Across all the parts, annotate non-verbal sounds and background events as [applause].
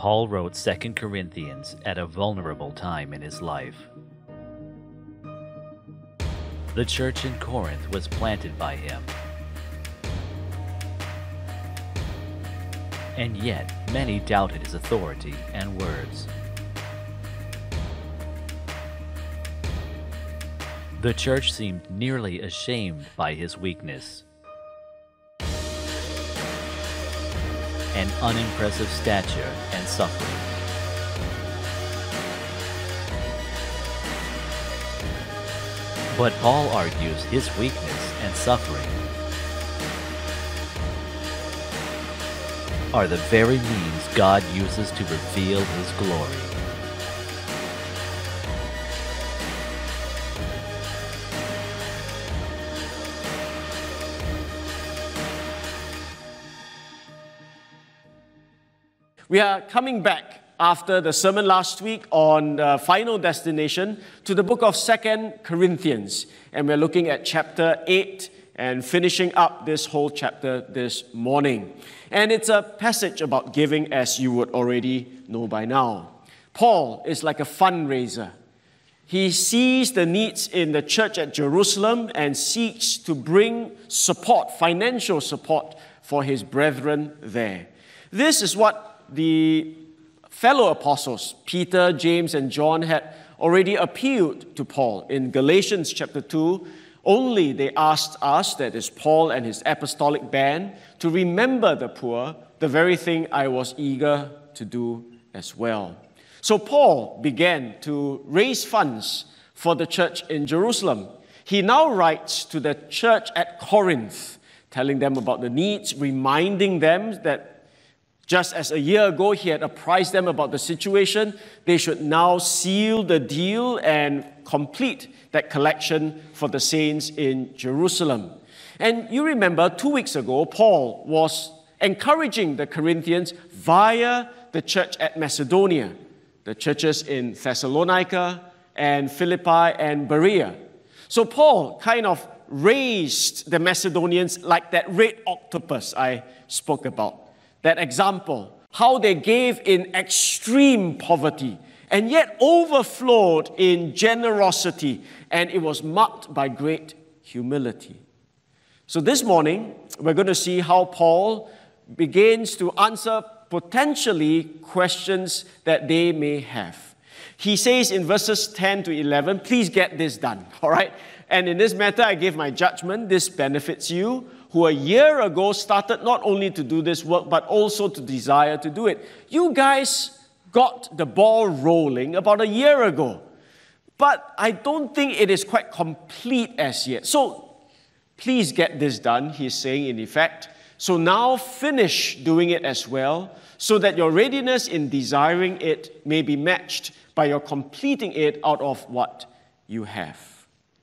Paul wrote 2 Corinthians at a vulnerable time in his life. The church in Corinth was planted by him. And yet, many doubted his authority and words. The church seemed nearly ashamed by his weakness. And unimpressive stature and suffering. But Paul argues his weakness and suffering are the very means God uses to reveal his glory. We are coming back after the sermon last week on the final destination to the book of Second Corinthians. And we're looking at chapter 8 and finishing up this whole chapter this morning. And it's a passage about giving, as you would already know by now. Paul is like a fundraiser. He sees the needs in the church at Jerusalem and seeks to bring support, financial support, for his brethren there. This is what the fellow apostles, Peter, James, and John, had already appealed to Paul. In Galatians chapter 2, only they asked us, that is Paul and his apostolic band, to remember the poor, the very thing I was eager to do as well. So Paul began to raise funds for the church in Jerusalem. He now writes to the church at Corinth, telling them about the needs, reminding them that just as a year ago he had apprised them about the situation, they should now seal the deal and complete that collection for the saints in Jerusalem. And you remember two weeks ago, Paul was encouraging the Corinthians via the church at Macedonia, the churches in Thessalonica and Philippi and Berea. So Paul kind of raised the Macedonians like that red octopus I spoke about that example, how they gave in extreme poverty and yet overflowed in generosity, and it was marked by great humility. So, this morning, we're going to see how Paul begins to answer potentially questions that they may have. He says in verses 10 to 11, please get this done, [laughs] all right? And in this matter, I give my judgment. This benefits you who a year ago started not only to do this work, but also to desire to do it. You guys got the ball rolling about a year ago, but I don't think it is quite complete as yet. So please get this done, he's saying in effect. So now finish doing it as well, so that your readiness in desiring it may be matched by your completing it out of what you have.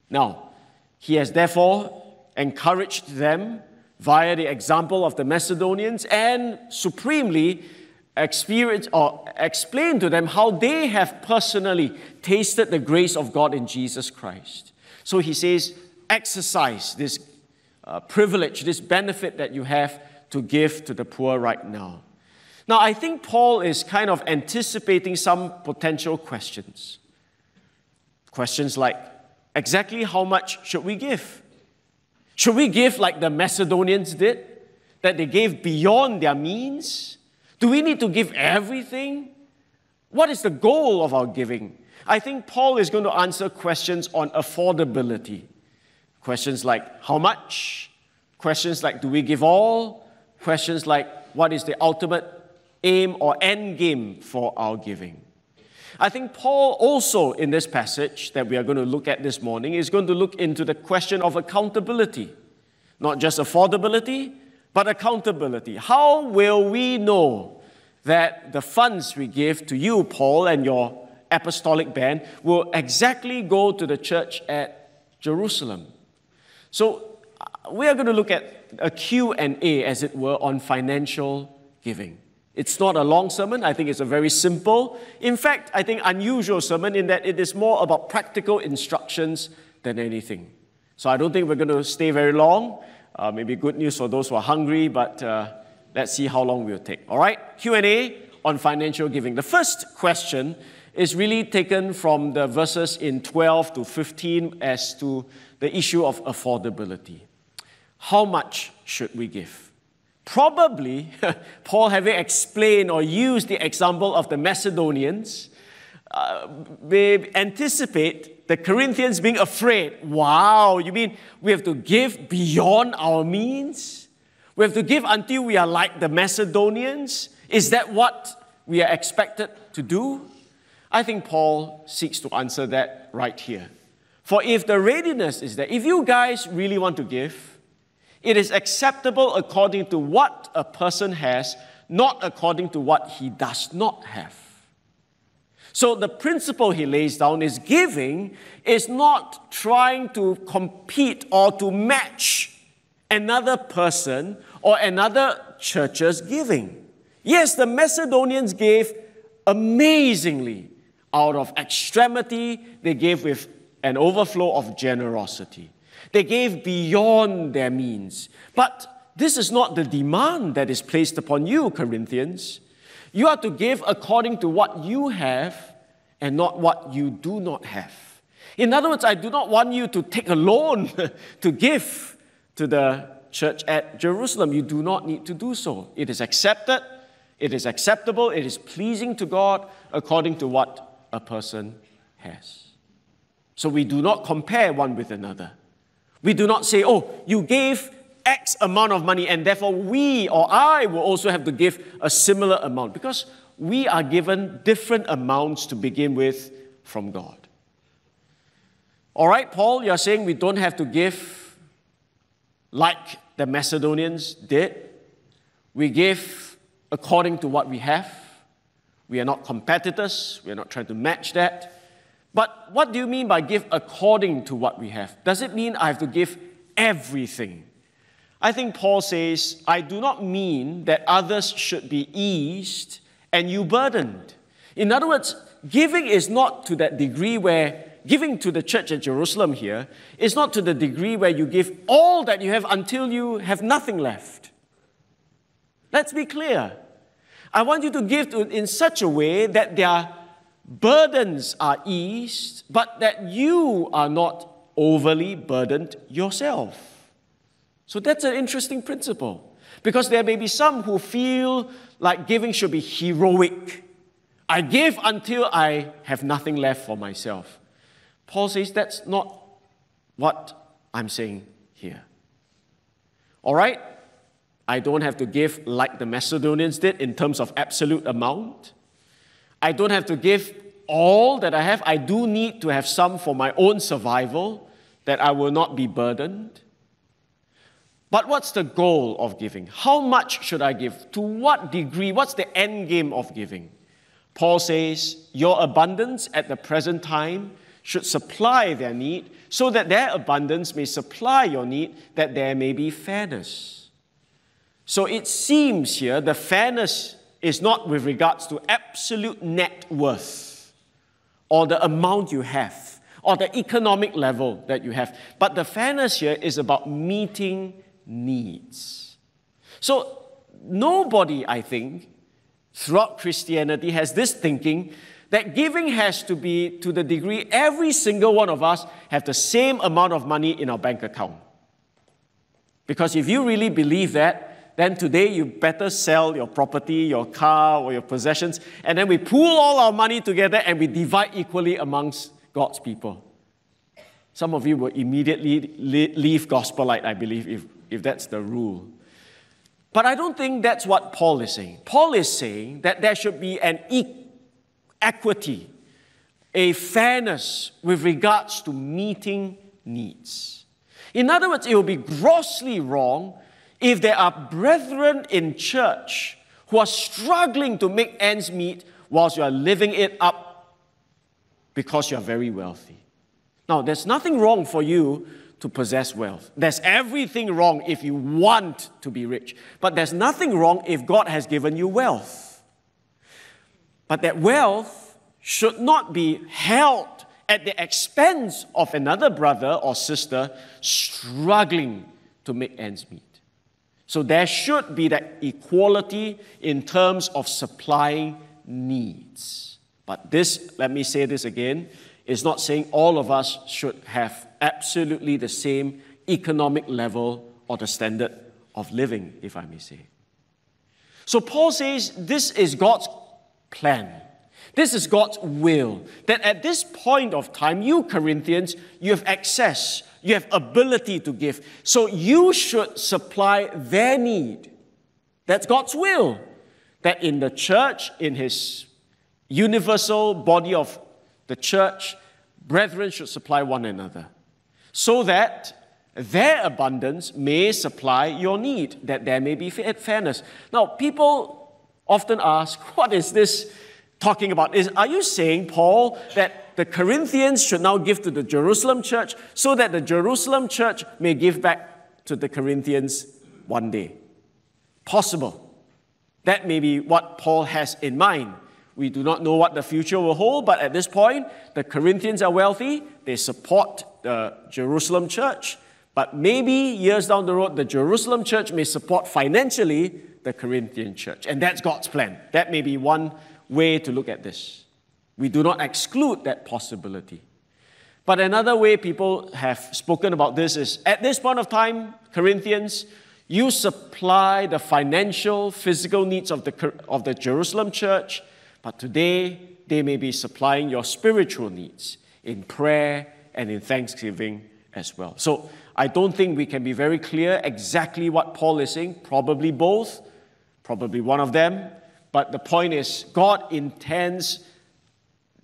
Now, he has therefore encouraged them via the example of the Macedonians and supremely experience or explain to them how they have personally tasted the grace of God in Jesus Christ. So he says, exercise this uh, privilege, this benefit that you have to give to the poor right now. Now, I think Paul is kind of anticipating some potential questions. Questions like, exactly how much should we give? Should we give like the Macedonians did, that they gave beyond their means? Do we need to give everything? What is the goal of our giving? I think Paul is going to answer questions on affordability. Questions like how much? Questions like do we give all? Questions like what is the ultimate aim or end game for our giving? I think Paul also, in this passage that we are going to look at this morning, is going to look into the question of accountability. Not just affordability, but accountability. How will we know that the funds we give to you, Paul, and your apostolic band will exactly go to the church at Jerusalem? So uh, we are going to look at a Q&A, as it were, on financial giving. It's not a long sermon. I think it's a very simple, in fact, I think unusual sermon in that it is more about practical instructions than anything. So I don't think we're going to stay very long. Uh, maybe good news for those who are hungry, but uh, let's see how long we'll take. All right, Q&A on financial giving. The first question is really taken from the verses in 12 to 15 as to the issue of affordability. How much should we give? Probably, [laughs] Paul having explained or used the example of the Macedonians, uh, they anticipate the Corinthians being afraid. Wow, you mean we have to give beyond our means? We have to give until we are like the Macedonians? Is that what we are expected to do? I think Paul seeks to answer that right here. For if the readiness is there, if you guys really want to give, it is acceptable according to what a person has, not according to what he does not have. So the principle he lays down is giving is not trying to compete or to match another person or another church's giving. Yes, the Macedonians gave amazingly out of extremity, they gave with an overflow of generosity. They gave beyond their means. But this is not the demand that is placed upon you, Corinthians. You are to give according to what you have and not what you do not have. In other words, I do not want you to take a loan [laughs] to give to the church at Jerusalem. You do not need to do so. It is accepted, it is acceptable, it is pleasing to God according to what a person has. So we do not compare one with another. We do not say, oh, you gave X amount of money, and therefore we or I will also have to give a similar amount because we are given different amounts to begin with from God. All right, Paul, you're saying we don't have to give like the Macedonians did. We give according to what we have. We are not competitors, we are not trying to match that. But what do you mean by give according to what we have? Does it mean I have to give everything? I think Paul says, I do not mean that others should be eased and you burdened. In other words, giving is not to that degree where giving to the church at Jerusalem here is not to the degree where you give all that you have until you have nothing left. Let's be clear. I want you to give to, in such a way that their burdens are eased, but that you are not overly burdened yourself. So that's an interesting principle. Because there may be some who feel like giving should be heroic. I give until I have nothing left for myself. Paul says that's not what I'm saying here. All right? I don't have to give like the Macedonians did in terms of absolute amount. I don't have to give all that I have. I do need to have some for my own survival that I will not be burdened. But what's the goal of giving? How much should I give? To what degree? What's the end game of giving? Paul says, Your abundance at the present time should supply their need, so that their abundance may supply your need, that there may be fairness. So it seems here the fairness is not with regards to absolute net worth or the amount you have or the economic level that you have, but the fairness here is about meeting needs. So nobody, I think, throughout Christianity has this thinking that giving has to be to the degree every single one of us have the same amount of money in our bank account. Because if you really believe that, then today you better sell your property, your car, or your possessions, and then we pool all our money together and we divide equally amongst God's people. Some of you will immediately leave gospel light, I believe, if, if that's the rule. But I don't think that's what Paul is saying. Paul is saying that there should be an e- equity, a fairness with regards to meeting needs. In other words, it will be grossly wrong if there are brethren in church who are struggling to make ends meet whilst you are living it up because you are very wealthy. Now, there's nothing wrong for you to possess wealth. There's everything wrong if you want to be rich. But there's nothing wrong if God has given you wealth. But that wealth should not be held at the expense of another brother or sister struggling to make ends meet. So there should be that equality in terms of supplying needs. But this, let me say this again, is not saying all of us should have absolutely the same economic level or the standard of living, if I may say. So Paul says this is God's plan. This is God's will. That at this point of time, you Corinthians, you have access, you have ability to give. So you should supply their need. That's God's will. That in the church, in his universal body of the church, brethren should supply one another. So that their abundance may supply your need, that there may be fairness. Now, people often ask, [laughs] what is this talking about? Is, are you saying, Paul, that the Corinthians should now give to the Jerusalem church so that the Jerusalem church may give back to the Corinthians one day? Possible. That may be what Paul has in mind. We do not know what the future will hold, but at this point, the Corinthians are wealthy. They support the Jerusalem church. But maybe years down the road, the Jerusalem church may support financially the Corinthian church. And that's God's plan. That may be one way to look at this. We do not exclude that possibility. But another way people have spoken about this is at this point of time, Corinthians, you supply the financial, physical needs of the, of the Jerusalem church, but today they may be supplying your spiritual needs in prayer and in thanksgiving as well. So I don't think we can be very clear exactly what Paul is saying, probably both, probably one of them. But the point is, God intends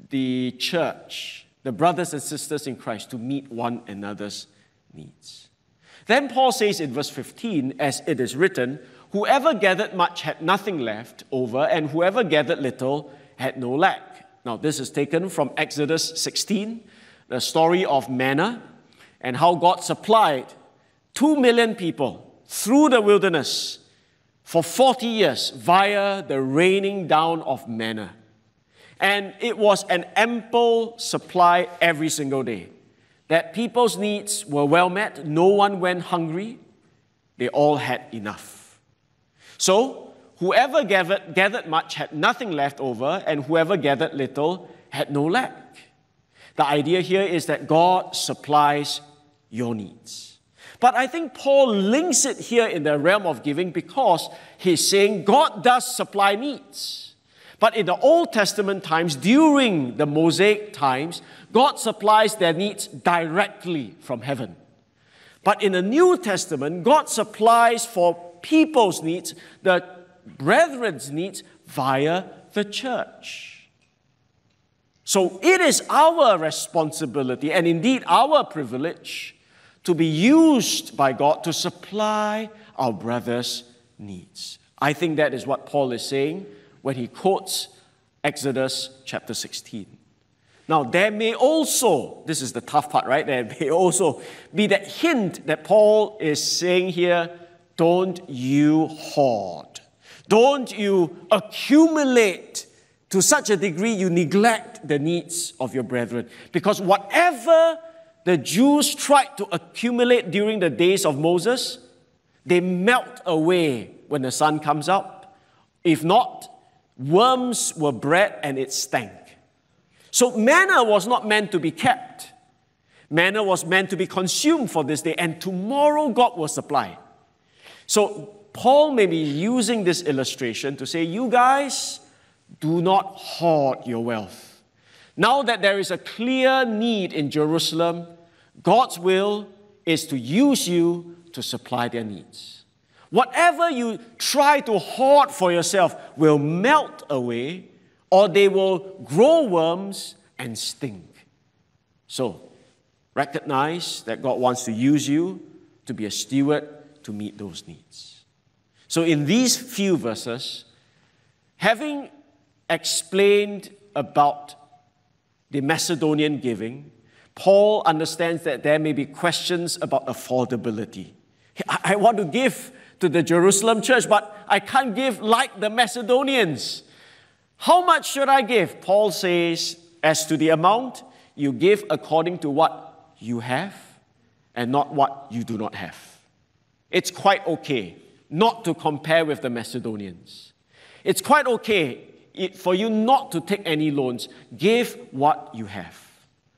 the church, the brothers and sisters in Christ, to meet one another's needs. Then Paul says in verse 15, as it is written, Whoever gathered much had nothing left over, and whoever gathered little had no lack. Now, this is taken from Exodus 16, the story of manna and how God supplied two million people through the wilderness for 40 years via the raining down of manna. And it was an ample supply every single day. That people's needs were well met, no one went hungry, they all had enough. So, whoever gathered, gathered much had nothing left over, and whoever gathered little had no lack. The idea here is that God supplies your needs. But I think Paul links it here in the realm of giving because he's saying God does supply needs. But in the Old Testament times, during the Mosaic times, God supplies their needs directly from heaven. But in the New Testament, God supplies for people's needs, the brethren's needs, via the church. So it is our responsibility and indeed our privilege to be used by God to supply our brothers' needs. I think that is what Paul is saying when he quotes Exodus chapter 16. Now, there may also, this is the tough part, right? There may also be that hint that Paul is saying here don't you hoard. Don't you accumulate to such a degree you neglect the needs of your brethren. Because whatever the Jews tried to accumulate during the days of Moses, they melt away when the sun comes up. If not, worms were bred and it stank. So manna was not meant to be kept. Manna was meant to be consumed for this day, and tomorrow God will supply. So Paul may be using this illustration to say, You guys do not hoard your wealth. Now that there is a clear need in Jerusalem, God's will is to use you to supply their needs. Whatever you try to hoard for yourself will melt away, or they will grow worms and stink. So, recognize that God wants to use you to be a steward to meet those needs. So, in these few verses, having explained about the Macedonian giving, Paul understands that there may be questions about affordability. I want to give to the Jerusalem church, but I can't give like the Macedonians. How much should I give? Paul says, as to the amount, you give according to what you have and not what you do not have. It's quite okay not to compare with the Macedonians. It's quite okay for you not to take any loans. Give what you have.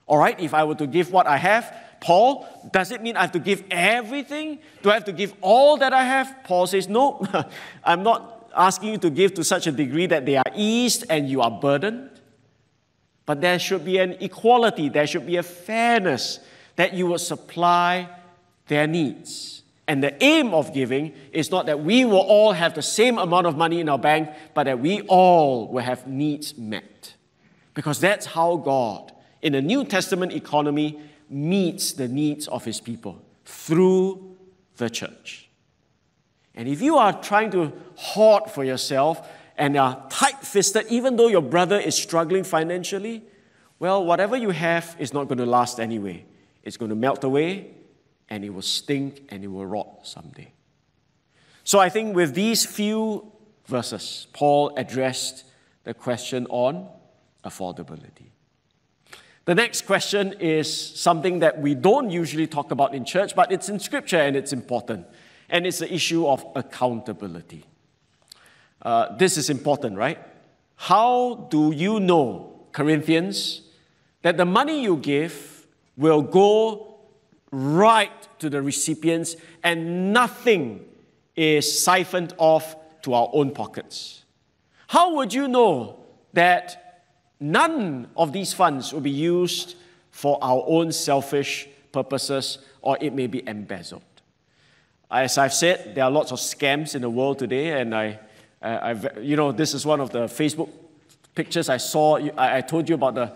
All right, if I were to give what I have, Paul, does it mean I have to give everything? Do I have to give all that I have? Paul says, No, [laughs] I'm not asking you to give to such a degree that they are eased and you are burdened. But there should be an equality, there should be a fairness that you will supply their needs. And the aim of giving is not that we will all have the same amount of money in our bank, but that we all will have needs met. Because that's how God, in the New Testament economy, meets the needs of his people through the church. And if you are trying to hoard for yourself and are tight fisted, even though your brother is struggling financially, well, whatever you have is not going to last anyway. It's going to melt away and it will stink and it will rot someday. So I think with these few verses, Paul addressed the question on affordability. The next question is something that we don't usually talk about in church, but it's in scripture and it's important. And it's the issue of accountability. Uh, this is important, right? How do you know, Corinthians, that the money you give will go right to the recipients and nothing is siphoned off to our own pockets? How would you know that none of these funds will be used for our own selfish purposes or it may be embezzled. As I've said, there are lots of scams in the world today, and I, I've, you know, this is one of the Facebook pictures I saw. I, I told you about the,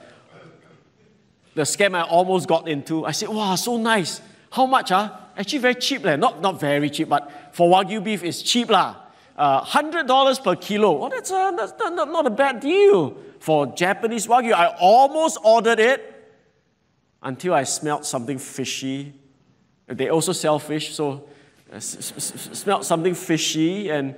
the scam I almost got into. I said, wow, so nice. How much? Huh? Actually, very cheap. Lah. Not, not very cheap, but for Wagyu beef, it's cheap. Lah. Uh, $100 per kilo. Oh, that's, a, that's not, a bad deal for Japanese Wagyu. I almost ordered it until I smelled something fishy. They also sell fish, so uh, s- s- smelled something fishy and,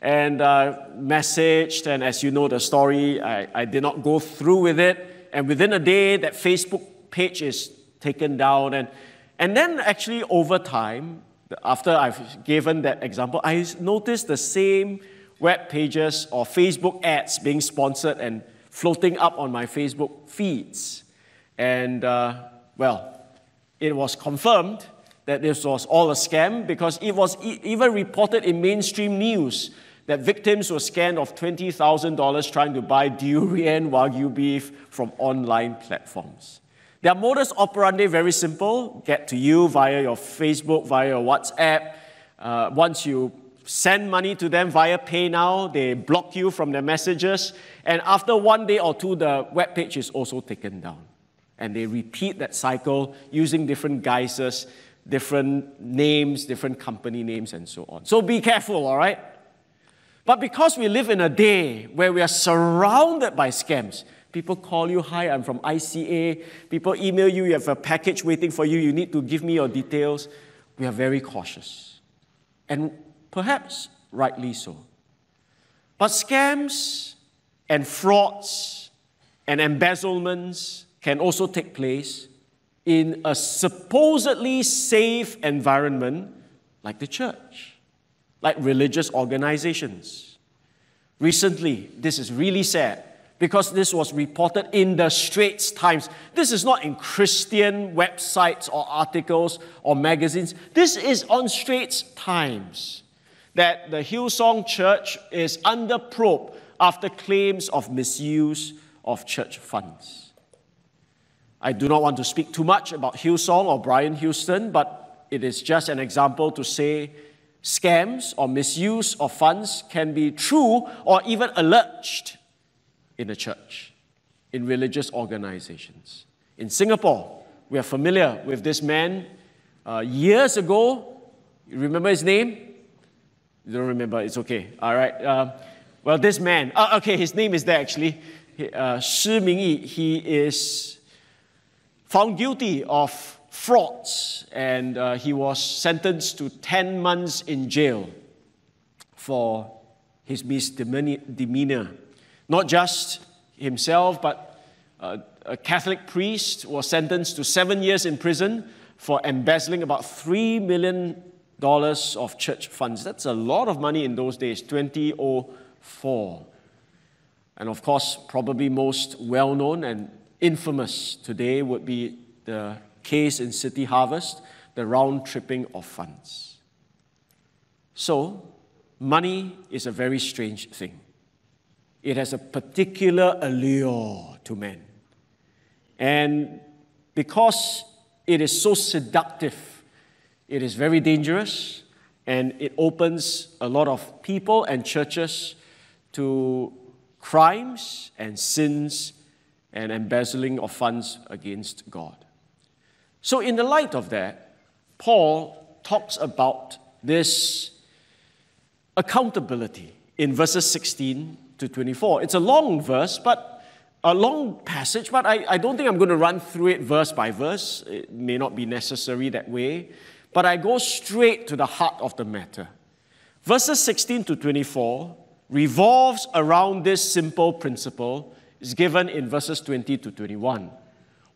and uh, messaged. And as you know the story, I, I did not go through with it. And within a day, that Facebook page is taken down. And, and then, actually, over time, after I've given that example, I noticed the same web pages or Facebook ads being sponsored and floating up on my Facebook feeds. And, uh, well, it was confirmed that this was all a scam because it was e- even reported in mainstream news that victims were scammed of $20,000 trying to buy durian wagyu beef from online platforms. Their modus operandi very simple: get to you via your Facebook, via your WhatsApp. Uh, once you send money to them via PayNow, they block you from their messages, and after one day or two, the web page is also taken down. And they repeat that cycle using different guises, different names, different company names, and so on. So be careful, all right? But because we live in a day where we are surrounded by scams, people call you, hi, I'm from ICA, people email you, you have a package waiting for you, you need to give me your details, we are very cautious. And Perhaps rightly so. But scams and frauds and embezzlements can also take place in a supposedly safe environment like the church, like religious organizations. Recently, this is really sad because this was reported in the Straits Times. This is not in Christian websites or articles or magazines. This is on Straits Times that the Hillsong Church is under probe after claims of misuse of church funds. I do not want to speak too much about Hillsong or Brian Houston, but it is just an example to say scams or misuse of funds can be true or even alleged in the church, in religious organizations. In Singapore, we are familiar with this man. Uh, years ago, you remember his name? You don't remember? It's okay. All right. Uh, well, this man, uh, okay, his name is there actually. Uh, Shi Mingyi, he is found guilty of frauds and uh, he was sentenced to 10 months in jail for his misdemeanor. Not just himself, but a Catholic priest was sentenced to seven years in prison for embezzling about $3 million of church funds. That's a lot of money in those days, 2004. And of course, probably most well known and infamous today would be the case in City Harvest, the round tripping of funds. So, money is a very strange thing. It has a particular allure to men. And because it is so seductive, it is very dangerous, and it opens a lot of people and churches to crimes and sins and embezzling of funds against God. So, in the light of that, Paul talks about this accountability in verses 16 to 24. It's a long verse, but a long passage, but I, I don't think I'm going to run through it verse by verse. It may not be necessary that way, but I go straight to the heart of the matter. Verses 16 to 24 revolves around this simple principle is given in verses 20 to 21.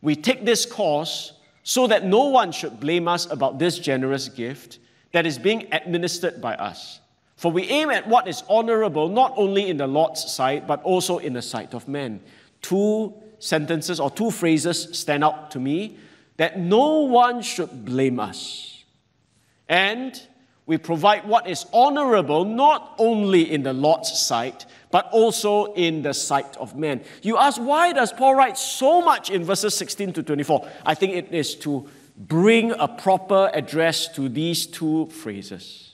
We take this course so that no one should blame us about this generous gift that is being administered by us. For we aim at what is honorable not only in the Lord's sight, but also in the sight of men. Two sentences or two phrases stand out to me that no one should blame us. And we provide what is honorable not only in the Lord's sight, but also in the sight of men. You ask, why does Paul write so much in verses 16 to 24? I think it is to bring a proper address to these two phrases.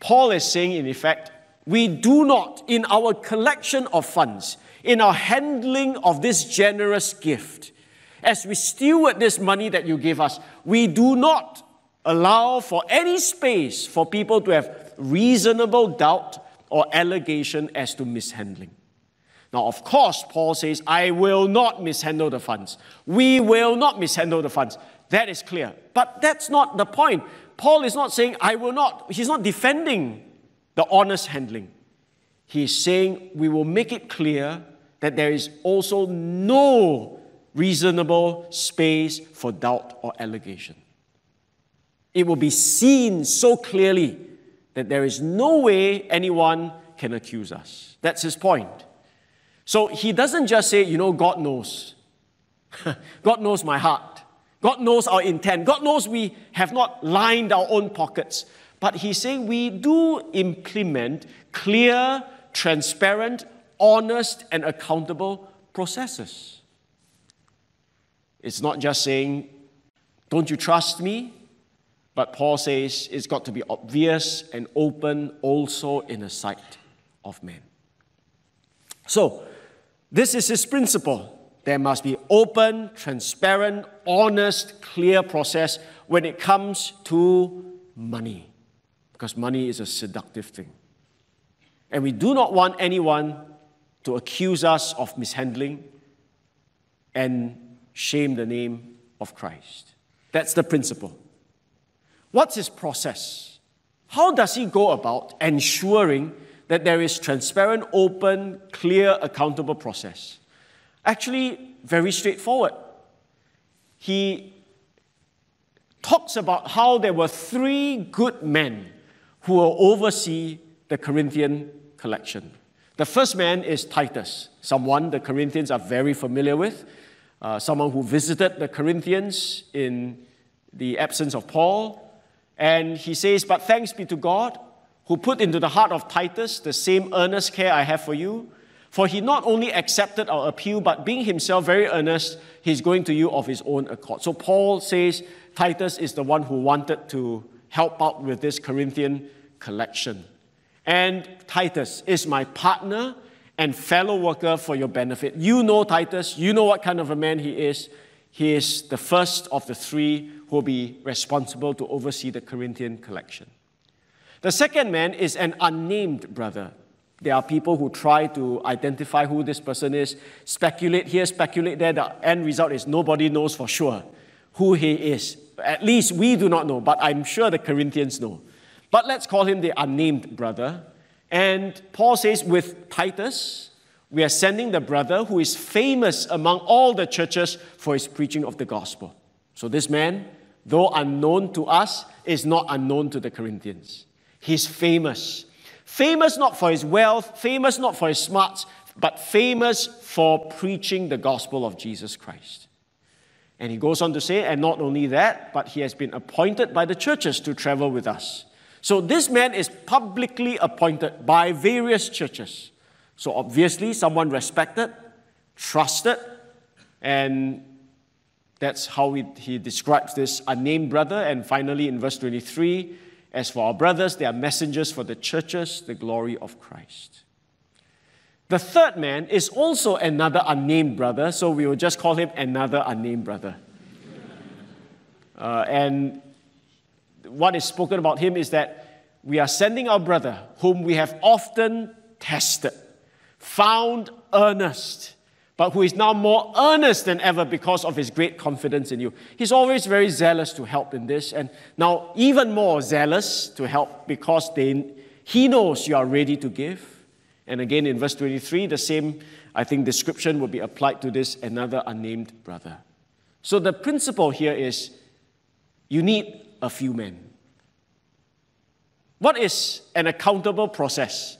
Paul is saying, in effect, we do not, in our collection of funds, in our handling of this generous gift, as we steward this money that you give us, we do not allow for any space for people to have reasonable doubt or allegation as to mishandling. Now, of course, Paul says, I will not mishandle the funds. We will not mishandle the funds. That is clear. But that's not the point. Paul is not saying, I will not. He's not defending the honest handling. He's saying, we will make it clear that there is also no reasonable space for doubt or allegation. It will be seen so clearly that there is no way anyone can accuse us. That's his point. So he doesn't just say, you know, God knows. [laughs] God knows my heart. God knows our intent. God knows we have not lined our own pockets. But he's saying we do implement clear, transparent, honest, and accountable processes. It's not just saying, don't you trust me? But Paul says it's got to be obvious and open also in the sight of men. So, this is his principle. There must be open, transparent, honest, clear process when it comes to money. Because money is a seductive thing. And we do not want anyone to accuse us of mishandling and shame the name of Christ. That's the principle. What's his process? How does he go about ensuring that there is transparent, open, clear, accountable process? Actually, very straightforward. He talks about how there were three good men who will oversee the Corinthian collection. The first man is Titus, someone the Corinthians are very familiar with, uh, someone who visited the Corinthians in the absence of Paul, and he says, But thanks be to God, who put into the heart of Titus the same earnest care I have for you. For he not only accepted our appeal, but being himself very earnest, he's going to you of his own accord. So Paul says Titus is the one who wanted to help out with this Corinthian collection. And Titus is my partner and fellow worker for your benefit. You know Titus, you know what kind of a man he is. He is the first of the three who will be responsible to oversee the Corinthian collection. The second man is an unnamed brother. There are people who try to identify who this person is, speculate here, speculate there. The end result is nobody knows for sure who he is. At least we do not know, but I'm sure the Corinthians know. But let's call him the unnamed brother. And Paul says, with Titus, we are sending the brother who is famous among all the churches for his preaching of the gospel. So this man though unknown to us, is not unknown to the Corinthians. He's famous. Famous not for his wealth, famous not for his smarts, but famous for preaching the gospel of Jesus Christ. And he goes on to say, and not only that, but he has been appointed by the churches to travel with us. So this man is publicly appointed by various churches. So obviously, someone respected, trusted, and that's how he, he describes this unnamed brother. And finally, in verse 23, as for our brothers, they are messengers for the churches, the glory of Christ. The third man is also another unnamed brother, so we will just call him another unnamed brother. [laughs] Uh, and what is spoken about him is that we are sending our brother, whom we have often tested, found earnest, but who is now more earnest than ever because of his great confidence in you. He's always very zealous to help in this, and now even more zealous to help because they, he knows you are ready to give. And again, in verse 23, the same, I think, description will be applied to this another unnamed brother. So the principle here is you need a few men. What is an accountable process?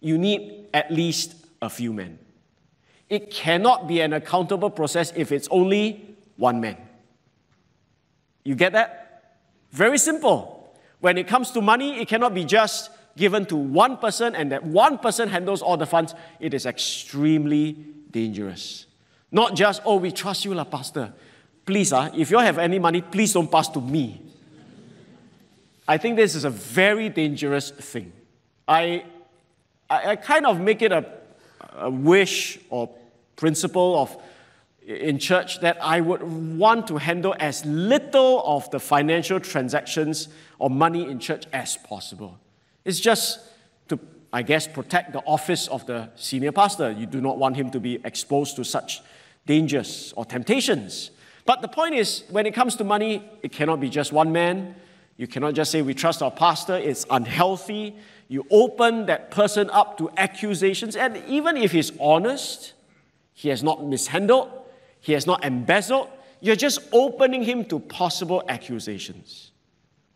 You need at least a few men. It cannot be an accountable process if it's only one man. You get that? Very simple. When it comes to money, it cannot be just given to one person and that one person handles all the funds, it is extremely dangerous. Not just, oh, we trust you, la, Pastor. Please, uh, if you have any money, please don't pass to me. I think this is a very dangerous thing. I, I, I kind of make it a, a wish or principle of in church that I would want to handle as little of the financial transactions or money in church as possible. It's just to, I guess, protect the office of the senior pastor. You do not want him to be exposed to such dangers or temptations. But the point is, when it comes to money, it cannot be just one man. You cannot just say, We trust our pastor. It's unhealthy. You open that person up to accusations. And even if he's honest, he has not mishandled, he has not embezzled, you're just opening him to possible accusations.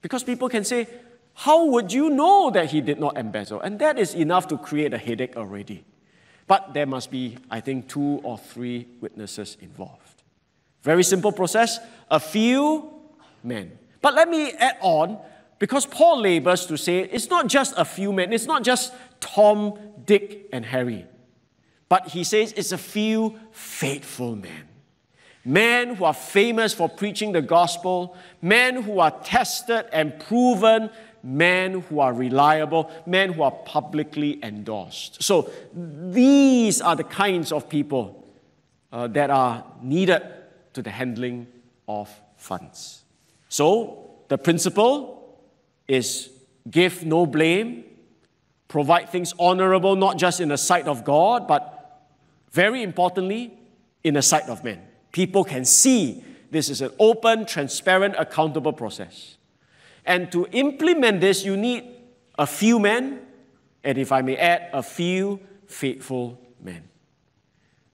Because people can say, how would you know that he did not embezzle? And that is enough to create a headache already. But there must be, I think, two or three witnesses involved. Very simple process a few men. But let me add on, because Paul labors to say it's not just a few men, it's not just Tom, Dick, and Harry. But he says it's a few faithful men. Men who are famous for preaching the gospel, men who are tested and proven men who are reliable, men who are publicly endorsed. So these are the kinds of people uh, that are needed to the handling of funds. So the principle is give no blame, provide things honorable, not just in the sight of God, but very importantly, in the sight of men. People can see this is an open, transparent, accountable process. And to implement this, you need a few men, and if I may add, a few faithful men.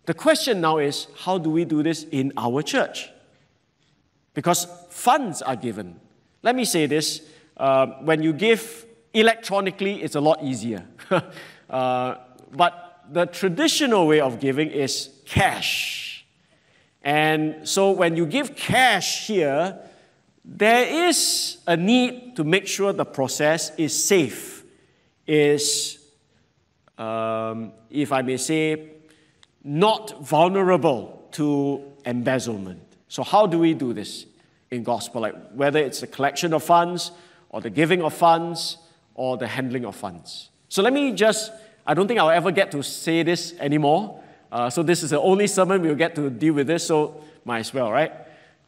The question now is how do we do this in our church? Because funds are given. Let me say this uh, when you give electronically, it's a lot easier. [laughs] uh, but the traditional way of giving is cash. And so when you give cash here, there is a need to make sure the process is safe, is, um, if I may say, not vulnerable to embezzlement. So, how do we do this in Gospel Light whether it's the collection of funds, or the giving of funds, or the handling of funds. So, let me just, I don't think I'll ever get to say this anymore. Uh, so, this is the only sermon we'll get to deal with this, so might as well, right?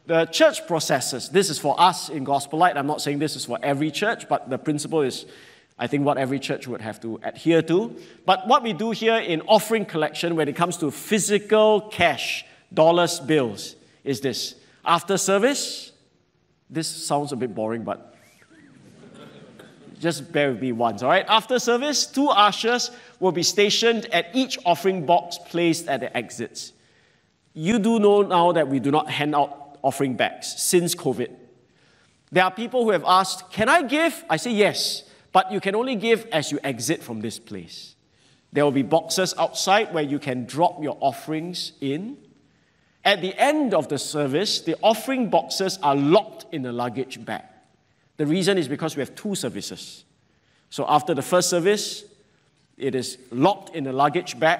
The church processes, this is for us in Gospel Light. I'm not saying this is for every church, but the principle is, I think, what every church would have to adhere to. But what we do here in offering collection when it comes to physical cash, dollars, bills, is this. After service, this sounds a bit boring, but just bear with me once, all right? After service, two ushers will be stationed at each offering box placed at the exits. You do know now that we do not hand out offering bags since COVID. There are people who have asked, Can I give? I say yes, but you can only give as you exit from this place. There will be boxes outside where you can drop your offerings in. At the end of the service, the offering boxes are locked in a luggage bag. The reason is because we have two services. So after the first service, it is locked in the luggage bag.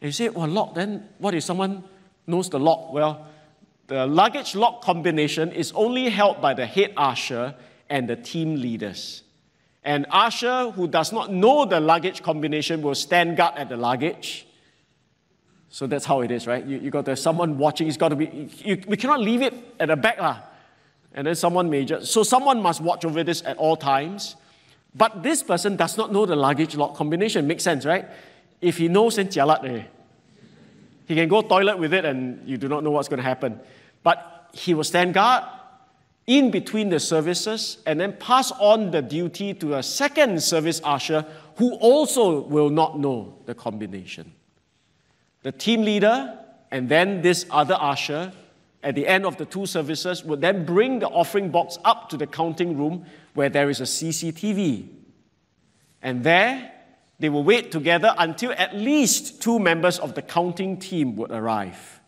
And you say, well, locked, then what if someone knows the lock? Well, the luggage lock combination is only held by the head usher and the team leaders. An usher who does not know the luggage combination will stand guard at the luggage. So that's how it is, right? You, you got to someone watching. It's got to be. You, we cannot leave it at the back, lah. And then someone major. So someone must watch over this at all times. But this person does not know the luggage lock combination. Makes sense, right? If he knows, then jialat eh. He can go toilet with it, and you do not know what's going to happen. But he will stand guard in between the services and then pass on the duty to a second service usher who also will not know the combination. The team leader and then this other usher at the end of the two services would then bring the offering box up to the counting room where there is a CCTV. And there they will wait together until at least two members of the counting team would arrive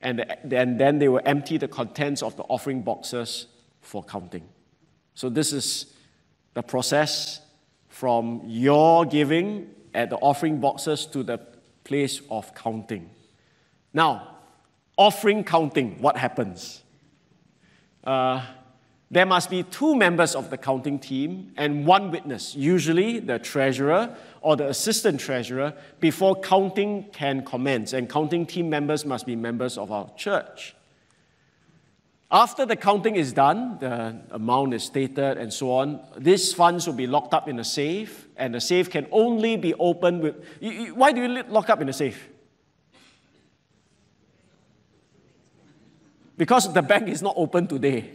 and then, then they will empty the contents of the offering boxes for counting. So, this is the process from your giving at the offering boxes to the place of counting. Now, offering counting, what happens? Uh, there must be two members of the counting team and one witness, usually the treasurer or the assistant treasurer, before counting can commence. And counting team members must be members of our church. After the counting is done, the amount is stated and so on, these funds will be locked up in a safe, and the safe can only be opened with. Why do you lock up in a safe? Because the bank is not open today.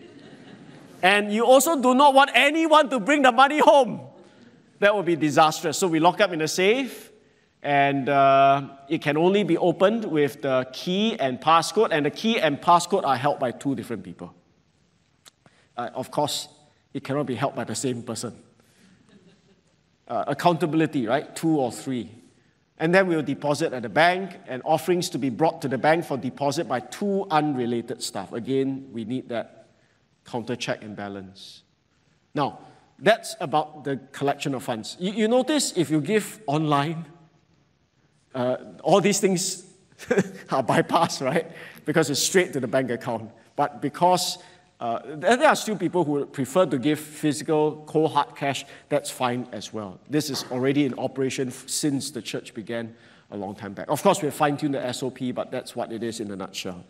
And you also do not want anyone to bring the money home. That would be disastrous. So we lock up in a safe, and uh, it can only be opened with the key and passcode, and the key and passcode are held by two different people. Uh, of course, it cannot be held by the same person. Uh, accountability, right? Two or three. And then we'll deposit at the bank, and offerings to be brought to the bank for deposit by two unrelated staff. Again, we need that counter check and balance. Now, that's about the collection of funds. You, you notice if you give online, uh, all these things [laughs] are bypassed, right? Because it's straight to the bank account. But because uh, there are still people who prefer to give physical, cold hard cash, that's fine as well. This is already in operation since the church began a long time back. Of course, we have fine tuned the SOP, but that's what it is in a nutshell.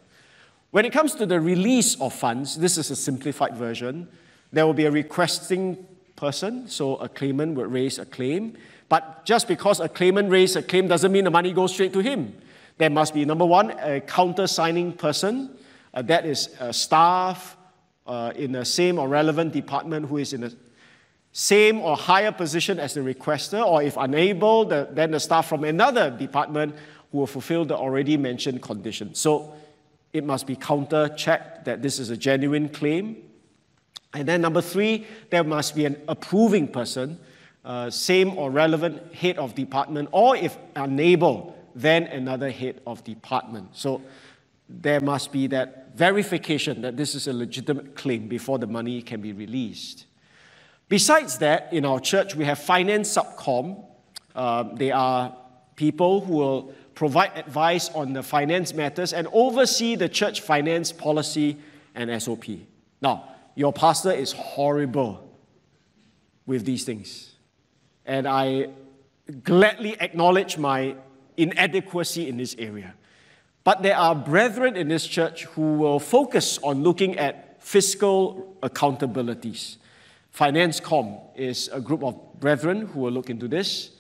When it comes to the release of funds, this is a simplified version. There will be a requesting person, so a claimant would raise a claim. But just because a claimant raises a claim doesn't mean the money goes straight to him. There must be, number one, a counter-signing person. Uh, that is a staff uh, in the same or relevant department who is in the same or higher position as the requester, or if unable, the, then the staff from another department who will fulfill the already mentioned condition. So it must be counter checked that this is a genuine claim. And then, number three, there must be an approving person, uh, same or relevant head of department, or if unable, then another head of department. So there must be that verification that this is a legitimate claim before the money can be released. Besides that, in our church, we have finance subcom. Uh, they are people who will provide advice on the finance matters, and oversee the church finance policy and SOP. Now, your pastor is horrible with these things, and I gladly acknowledge my inadequacy in this area. But there are brethren in this church who will focus on looking at fiscal accountabilities. Finance Com is a group of brethren who will look into this.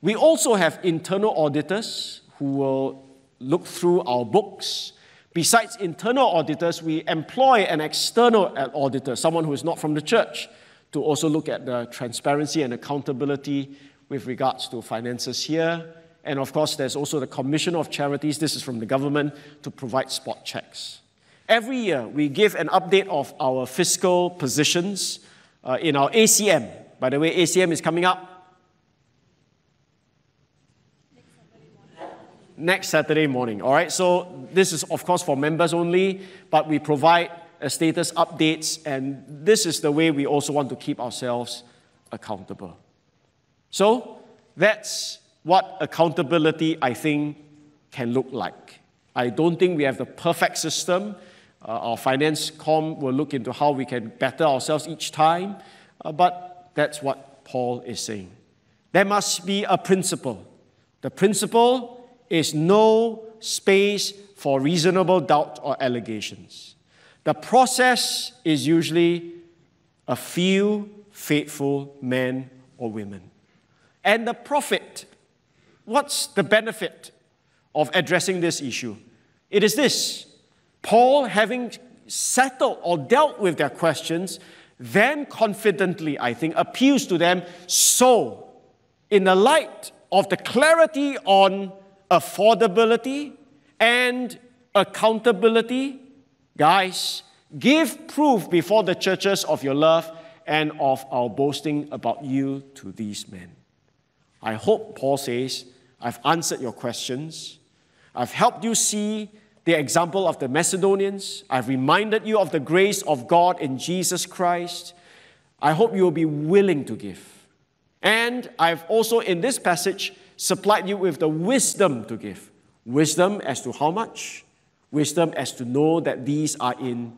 We also have internal auditors who will look through our books. Besides internal auditors, we employ an external auditor, someone who is not from the church, to also look at the transparency and accountability with regards to finances here. And of course, there's also the Commission of Charities, this is from the government, to provide spot checks. Every year, we give an update of our fiscal positions uh, in our ACM. By the way, ACM is coming up next Saturday morning. All right, so this is, of course, for members only, but we provide a status updates, and this is the way we also want to keep ourselves accountable. So, that's what accountability, I think, can look like. I don't think we have the perfect system. Uh, our finance com will look into how we can better ourselves each time, uh, but that's what Paul is saying. There must be a principle. The principle is no space for reasonable doubt or allegations. The process is usually a few faithful men or women. And the profit, what's the benefit of addressing this issue? It is this Paul, having settled or dealt with their questions, then confidently, I think, appeals to them. So, in the light of the clarity on affordability and accountability, guys, give proof before the churches of your love and of our boasting about you to these men. I hope, Paul says, I've answered your questions. I've helped you see the example of the Macedonians. I've reminded you of the grace of God in Jesus Christ. I hope you will be willing to give. And I've also, in this passage, supplied you with the wisdom to give. Wisdom as to how much, wisdom as to know that these are in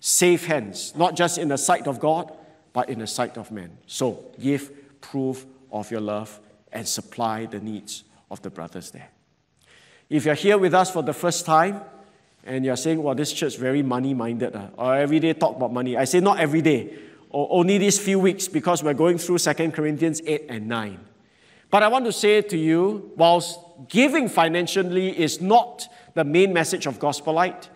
safe hands, not just in the sight of God, but in the sight of men. So give proof of your love and supply the needs of the brothers there. If you're here with us for the first time and you're saying, well, this church is very money minded, uh, or every day talk about money, I say not every day, or only these few weeks because we're going through 2 Corinthians 8 and 9. But I want to say to you, whilst giving financially is not the main message of Gospel Light,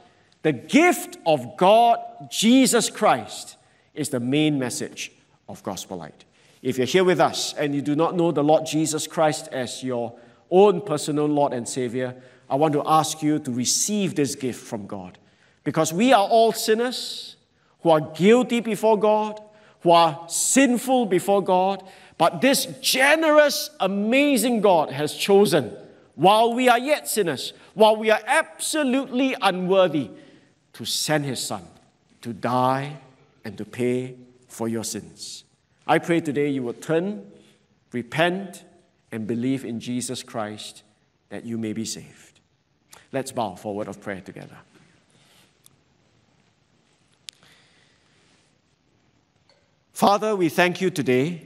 the gift of God, Jesus Christ, is the main message of Gospel Light. If you're here with us and you do not know the Lord Jesus Christ as your own personal Lord and Savior, I want to ask you to receive this gift from God. Because we are all sinners who are guilty before God, who are sinful before God, but this generous, amazing God has chosen, while we are yet sinners, while we are absolutely unworthy, to send His Son to die and to pay for your sins. I pray today you will turn, repent, and believe in Jesus Christ that you may be saved. Let's bow for a word of prayer together. Father, we thank you today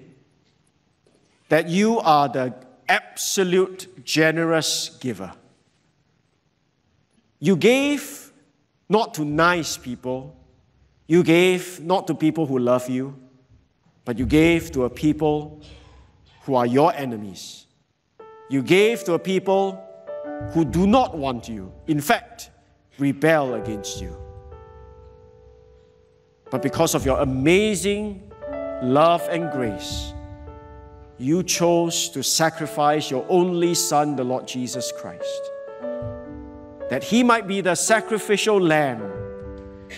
that you are the absolute generous giver. You gave not to nice people, you gave not to people who love you, but you gave to a people who are your enemies. You gave to a people who do not want you, in fact, rebel against you. But because of your amazing love and grace, you chose to sacrifice your only Son, the Lord Jesus Christ, that he might be the sacrificial lamb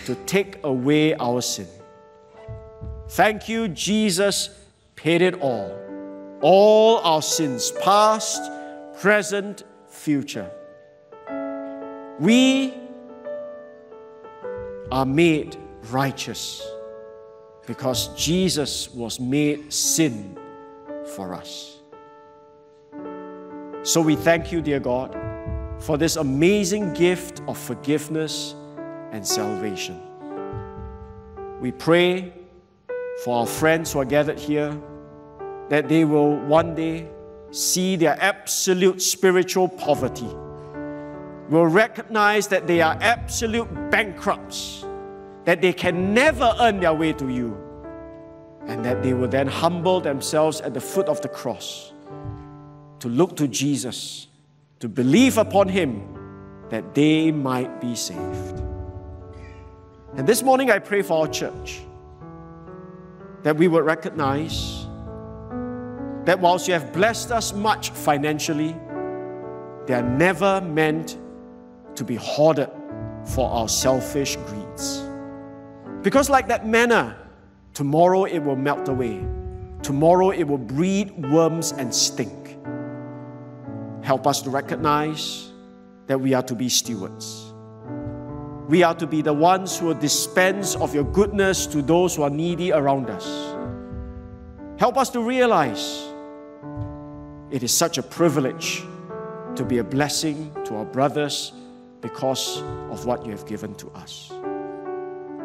to take away our sin. Thank you, Jesus paid it all. All our sins, past, present, future. We are made righteous because Jesus was made sin for us. So we thank you, dear God, for this amazing gift of forgiveness and salvation. We pray for our friends who are gathered here that they will one day see their absolute spiritual poverty, will recognize that they are absolute bankrupts, that they can never earn their way to you, and that they will then humble themselves at the foot of the cross to look to Jesus, to believe upon Him, that they might be saved. And this morning I pray for our church that we would recognize that whilst you have blessed us much financially, they are never meant to be hoarded for our selfish greeds. Because, like that manna, tomorrow it will melt away, tomorrow it will breed worms and stink. Help us to recognize that we are to be stewards. We are to be the ones who will dispense of your goodness to those who are needy around us. Help us to realize it is such a privilege to be a blessing to our brothers because of what you have given to us.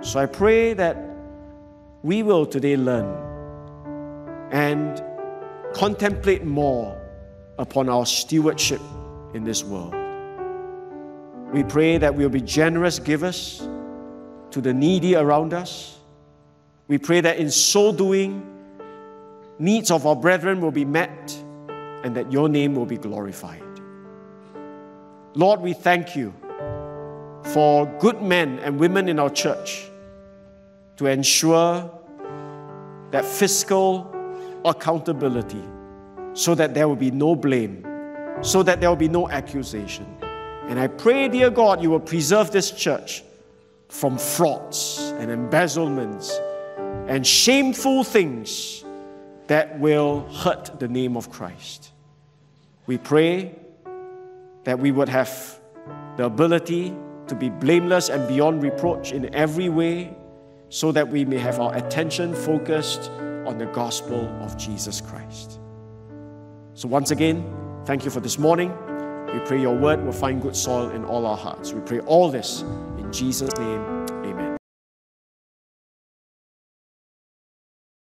So I pray that we will today learn and contemplate more upon our stewardship in this world. We pray that we'll be generous givers to the needy around us. We pray that in so doing, needs of our brethren will be met and that your name will be glorified. Lord, we thank you for good men and women in our church to ensure that fiscal accountability so that there will be no blame, so that there will be no accusation. And I pray, dear God, you will preserve this church from frauds and embezzlements and shameful things that will hurt the name of Christ. We pray that we would have the ability to be blameless and beyond reproach in every way so that we may have our attention focused on the gospel of Jesus Christ. So, once again, thank you for this morning. We pray your word will find good soil in all our hearts. We pray all this in Jesus' name.